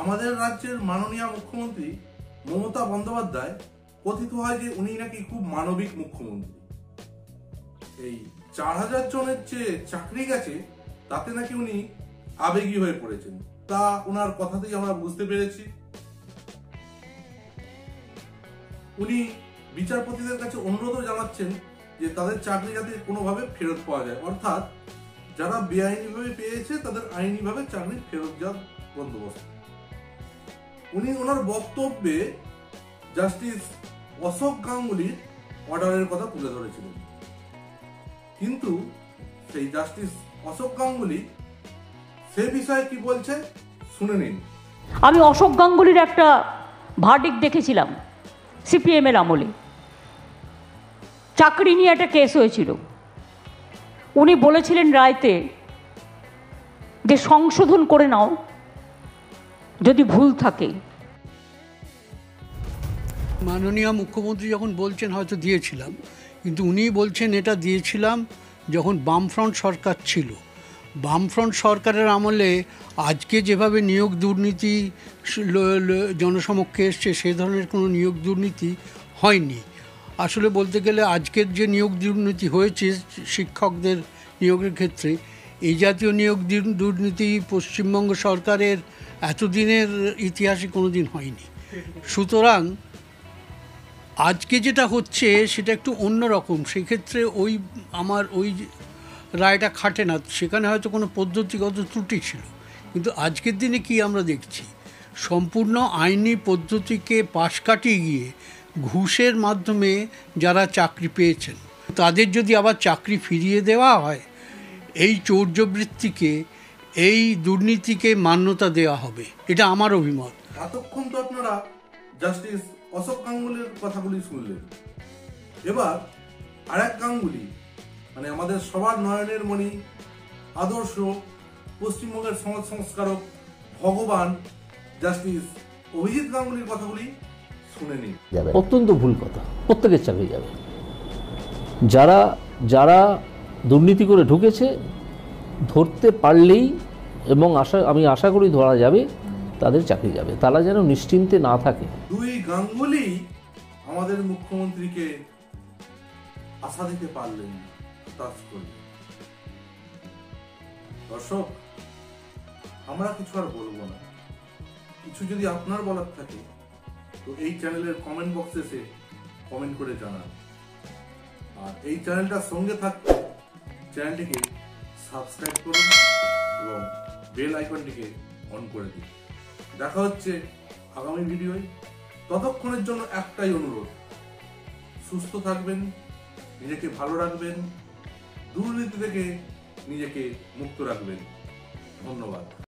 আমাদের রাজ্যের মাননীয় মুখ্যমন্ত্রী মমতা বন্দ্যোপাধ্যায় কথিত হয় যে উনি নাকি খুব মানবিক মুখ্যমন্ত্রী। এই চার হাজার জনের যে চাকরি গেছে, তাতে নাকি উনি আবেগী হয়ে পড়েছেন। তা ওনার কথাতেই আমরা বুঝতে পেরেছি। উনি বিচারপতিদের কাছে অনুরোধও জানাচ্ছেন যে তাদের চাকরি যাতে কোনোভাবে ফেরত পাওয়া যায়। অর্থাৎ যারা বেআইনিভাবে পেয়েছে, তাদের আইনিভাবে চাকরি ফেরত যাওয়ার বন্দোবস্ত। উনি ওনার বক্তব্যে জাস্টিস অশোক গাঙ্গুলির অর্ডারের কথা তুলে ধরেছিলেন। কিন্তু সেই জাস্টিস অশোক গাঙ্গুলি সে বিষয়ে কি বলছে শুনে নিন। আমি অশোক গাঙ্গুলির একটা ভার্ডিক দেখেছিলাম সিপিএমের আমলে। চাকরি নিয়ে একটা কেস হয়েছিল। উনি বলেছিলেন রায়তে যে সংশোধন করে নাও যদি ভুল থাকে। মাননীয় মুখ্যমন্ত্রী যখন বলছেন, হয়তো দিয়েছিলাম, কিন্তু উনি বলছেন এটা দিয়েছিলাম যখন বামফ্রন্ট সরকার ছিল। বামফ্রন্ট সরকারের আমলে আজকে যেভাবে নিয়োগ দুর্নীতি জনসমক্ষে এসছে, সে ধরনের কোনো নিয়োগ দুর্নীতি হয়নি। আসলে বলতে গেলে আজকের যে নিয়োগ দুর্নীতি হয়েছে শিক্ষকদের নিয়োগের ক্ষেত্রে, এই জাতীয় নিয়োগ দুর্নীতি পশ্চিমবঙ্গ সরকারের এতদিনের ইতিহাসে কোনো দিন হয়নি। সুতরাং আজকে যেটা হচ্ছে, সেটা একটু অন্যরকম। সেক্ষেত্রে ওই আমার ওই রায়টা খাটে না। সেখানে হয়তো কোনো পদ্ধতিগত ত্রুটি ছিল। কিন্তু আজকের দিনে কি আমরা দেখছি? সম্পূর্ণ আইনি পদ্ধতিকে পাশ কাটিয়ে গিয়ে ঘুষের মাধ্যমে যারা চাকরি পেয়েছেন, তাদের যদি আবার চাকরি ফিরিয়ে দেওয়া হয়, এই চৌর্যবৃত্তিকে এই দুর্নীতিকে মান্যতা দেওয়া হবে। এটা আমার অভিমত। এতক্ষণ তো আপনারা জাস্টিস অশোক গাঙ্গুলির কথাগুলি শুনলেন। এবার আরেক গাঙ্গুলি মানে আমাদের সবার নয়নের মণি আদর্শ পশ্চিমবঙ্গের সমাজ সংস্কারক ভগবান জাস্টিস অভিজিৎ গাঙ্গুলির কথাগুলি শুনে নিন। যাবে। অত্যন্ত ভুল কথা। প্রত্যেকের চাকরি যাবে। যারা যারা দুর্নীতি করে ঢুকেছে ধরতে পারলেই এবং আশা, আমি আশা করি ধরা যাবে, তাদের চাকরি যাবে। তারা যেন নিশ্চিন্তে না থাকে। দুই গাঙ্গুলি আমাদের মুখ্যমন্ত্রীকে আশা দিতে পারলেন দর্শক, আমরা কিছু আর বলব না। কিছু যদি আপনার বলার থাকে, তো এই চ্যানেলের কমেন্ট বক্সে এসে কমেন্ট করে জানান। আর এই চ্যানেলটার সঙ্গে থাকতে চ্যানেলটিকে সাবস্ক্রাইব করুন। এবং বেল আইকনটিকে অন করে দিন। দেখা হচ্ছে আগামী ভিডিওয়। ততক্ষণের জন্য একটাই অনুরোধ, সুস্থ থাকবেন, নিজেকে ভালো রাখবেন, দুর্নীতি থেকে নিজেকে মুক্ত রাখবেন। ধন্যবাদ।